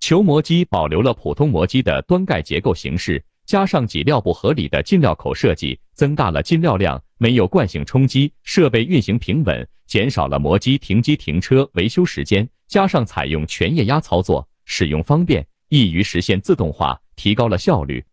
球磨机保留了普通磨机的端盖结构形式加上挤料不合理的进料口设计增大了进料量没有惯性冲击设备运行平稳减少了磨机停机停车维修时间加上采用全液压操作使用方便易于实现自动化提高了效率。